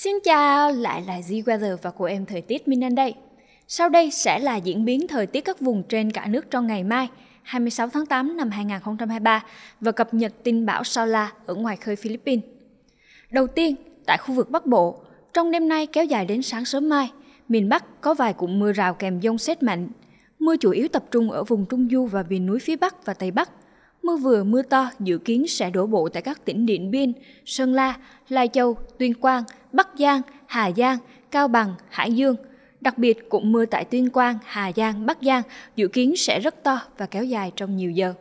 Xin chào, lại là Z Weather và của em thời tiết Minh Anh đây. Sau đây sẽ là diễn biến thời tiết các vùng trên cả nước trong ngày mai, 26 tháng 8 năm 2023 và cập nhật tin bão Saula ở ngoài khơi Philippines. Đầu tiên, tại khu vực Bắc Bộ, trong đêm nay kéo dài đến sáng sớm mai, miền Bắc có vài cụm mưa rào kèm dông xét mạnh. Mưa chủ yếu tập trung ở vùng Trung Du và miền núi phía Bắc và Tây Bắc. Mưa vừa mưa to dự kiến sẽ đổ bộ tại các tỉnh Điện Biên, Sơn La, Lai Châu, Tuyên Quang, Bắc Giang, Hà Giang, Cao Bằng, Hải Dương. Đặc biệt, cụm mưa tại Tuyên Quang, Hà Giang, Bắc Giang dự kiến sẽ rất to và kéo dài trong nhiều giờ.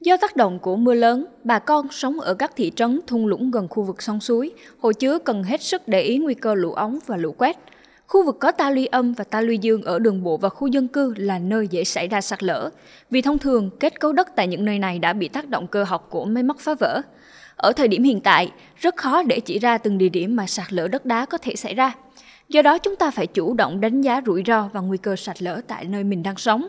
Do tác động của mưa lớn, bà con sống ở các thị trấn thung lũng gần khu vực sông suối, hồ chứa cần hết sức để ý nguy cơ lũ ống và lũ quét. Khu vực có ta luy âm và ta luy dương ở đường bộ và khu dân cư là nơi dễ xảy ra sạt lở, vì thông thường kết cấu đất tại những nơi này đã bị tác động cơ học của máy móc phá vỡ. Ở thời điểm hiện tại, rất khó để chỉ ra từng địa điểm mà sạt lở đất đá có thể xảy ra. Do đó chúng ta phải chủ động đánh giá rủi ro và nguy cơ sạt lở tại nơi mình đang sống.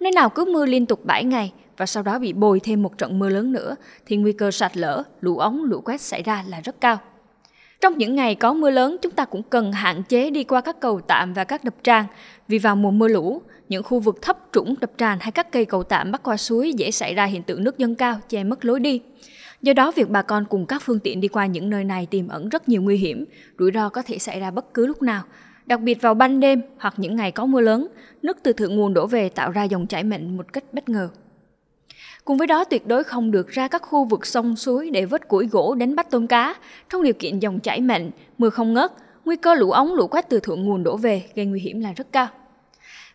Nơi nào cứ mưa liên tục 7 ngày và sau đó bị bồi thêm một trận mưa lớn nữa thì nguy cơ sạt lở, lũ ống, lũ quét xảy ra là rất cao. Trong những ngày có mưa lớn, chúng ta cũng cần hạn chế đi qua các cầu tạm và các đập tràn, vì vào mùa mưa lũ, những khu vực thấp trũng đập tràn hay các cây cầu tạm bắc qua suối dễ xảy ra hiện tượng nước dâng cao, che mất lối đi. Do đó, việc bà con cùng các phương tiện đi qua những nơi này tiềm ẩn rất nhiều nguy hiểm, rủi ro có thể xảy ra bất cứ lúc nào. Đặc biệt vào ban đêm hoặc những ngày có mưa lớn, nước từ thượng nguồn đổ về tạo ra dòng chảy mạnh một cách bất ngờ. Cùng với đó tuyệt đối không được ra các khu vực sông suối để vớt củi gỗ đánh bắt tôm cá trong điều kiện dòng chảy mạnh, mưa không ngớt, nguy cơ lũ ống lũ quét từ thượng nguồn đổ về gây nguy hiểm là rất cao.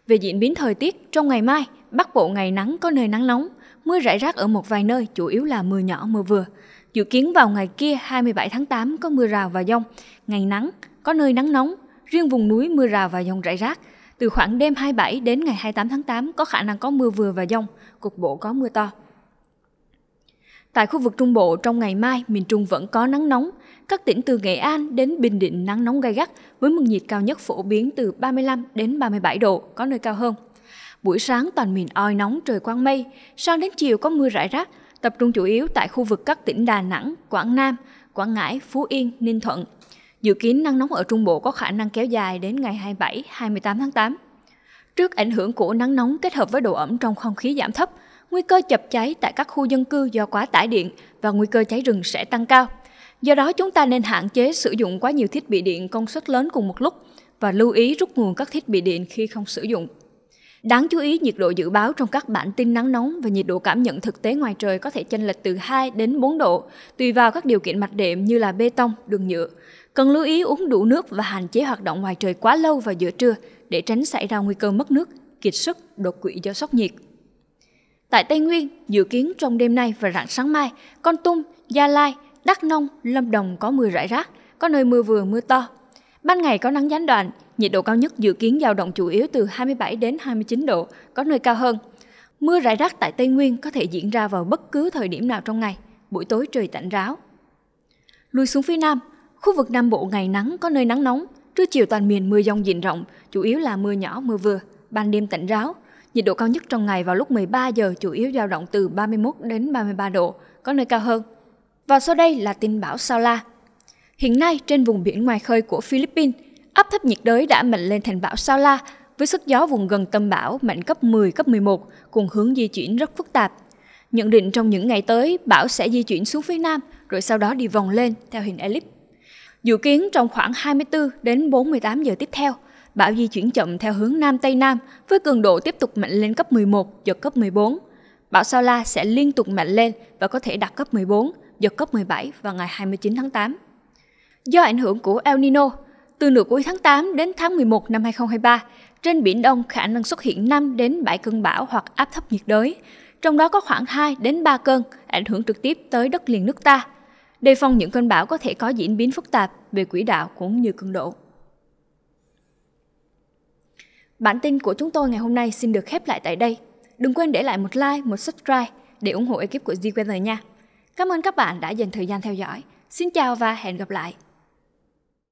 Về diễn biến thời tiết, trong ngày mai, Bắc Bộ ngày nắng có nơi nắng nóng, mưa rải rác ở một vài nơi, chủ yếu là mưa nhỏ mưa vừa. Dự kiến vào ngày kia 27 tháng 8 có mưa rào và dông, ngày nắng, có nơi nắng nóng, riêng vùng núi mưa rào và dông rải rác. Từ khoảng đêm 27 đến ngày 28 tháng 8 có khả năng có mưa vừa và dông, cục bộ có mưa to. Tại khu vực Trung Bộ trong ngày mai, miền Trung vẫn có nắng nóng. Các tỉnh từ Nghệ An đến Bình Định nắng nóng gai gắt với mức nhiệt cao nhất phổ biến từ 35 đến 37 độ, có nơi cao hơn. Buổi sáng toàn miền oi nóng trời quang mây, sang đến chiều có mưa rải rác, tập trung chủ yếu tại khu vực các tỉnh Đà Nẵng, Quảng Nam, Quảng Ngãi, Phú Yên, Ninh Thuận. Dự kiến nắng nóng ở Trung Bộ có khả năng kéo dài đến ngày 27, 28 tháng 8. Trước ảnh hưởng của nắng nóng kết hợp với độ ẩm trong không khí giảm thấp, nguy cơ chập cháy tại các khu dân cư do quá tải điện và nguy cơ cháy rừng sẽ tăng cao. Do đó chúng ta nên hạn chế sử dụng quá nhiều thiết bị điện công suất lớn cùng một lúc và lưu ý rút nguồn các thiết bị điện khi không sử dụng. Đáng chú ý, nhiệt độ dự báo trong các bản tin nắng nóng và nhiệt độ cảm nhận thực tế ngoài trời có thể chênh lệch từ 2 đến 4 độ, tùy vào các điều kiện mặt đệm như là bê tông, đường nhựa. Cần lưu ý uống đủ nước và hạn chế hoạt động ngoài trời quá lâu vào giữa trưa để tránh xảy ra nguy cơ mất nước, kiệt sức, đột quỵ do sốc nhiệt. Tại Tây Nguyên, dự kiến trong đêm nay và rạng sáng mai, Con Tum, Gia Lai, Đắk Nông, Lâm Đồng có mưa rải rác, có nơi mưa vừa mưa to. Ban ngày có nắng gián đoạn, nhiệt độ cao nhất dự kiến dao động chủ yếu từ 27 đến 29 độ, có nơi cao hơn. Mưa rải rác tại Tây Nguyên có thể diễn ra vào bất cứ thời điểm nào trong ngày, buổi tối trời tạnh ráo. Lùi xuống phía Nam, khu vực Nam Bộ ngày nắng có nơi nắng nóng, trưa chiều toàn miền mưa rông diện rộng, chủ yếu là mưa nhỏ mưa vừa, ban đêm tạnh ráo, Nhiệt độ cao nhất trong ngày vào lúc 13 giờ chủ yếu dao động từ 31 đến 33 độ, có nơi cao hơn. Và sau đây là tin bão Saula. Hiện nay trên vùng biển ngoài khơi của Philippines, áp thấp nhiệt đới đã mạnh lên thành bão Saula với sức gió vùng gần tâm bão mạnh cấp 10, cấp 11 cùng hướng di chuyển rất phức tạp. Nhận định trong những ngày tới, bão sẽ di chuyển xuống phía nam rồi sau đó đi vòng lên theo hình elip. Dự kiến trong khoảng 24 đến 48 giờ tiếp theo, bão di chuyển chậm theo hướng Nam Tây Nam với cường độ tiếp tục mạnh lên cấp 11, giật cấp 14. Bão Sao La sẽ liên tục mạnh lên và có thể đạt cấp 14, giật cấp 17 vào ngày 29 tháng 8. Do ảnh hưởng của El Nino, từ nửa cuối tháng 8 đến tháng 11 năm 2023, trên Biển Đông khả năng xuất hiện 5 đến 7 cơn bão hoặc áp thấp nhiệt đới, trong đó có khoảng 2 đến 3 cơn ảnh hưởng trực tiếp tới đất liền nước ta. Đề phòng những cơn bão có thể có diễn biến phức tạp về quỹ đạo cũng như cường độ. Bản tin của chúng tôi ngày hôm nay xin được khép lại tại đây. Đừng quên để lại một like, một subscribe để ủng hộ ekip của Z Weather nha. Cảm ơn các bạn đã dành thời gian theo dõi. Xin chào và hẹn gặp lại.